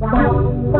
Wow.